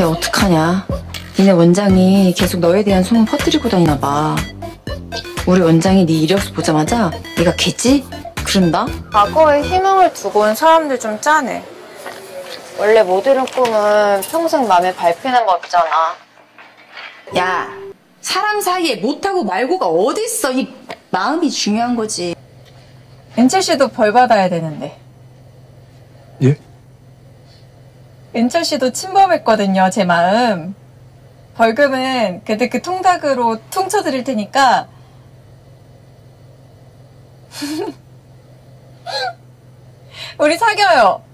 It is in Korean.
야 어떡하냐 니네 원장이 계속 너에 대한 소문 퍼뜨리고 다니나 봐 우리 원장이 네 이력서 보자마자 네가 개지? 그런다? 과거에 희망을 두고 온 사람들 좀 짜네. 원래 모델은 꿈은 평생 맘에 밟히는 법이잖아. 야 사람 사이에 못하고 말고가 어딨어 이 마음이 중요한 거지 은철 씨도 벌 받아야 되는데. 예? 은철 씨도 침범했거든요, 제 마음. 벌금은 그때 그 통닭으로 퉁쳐드릴 테니까. 우리 사겨요.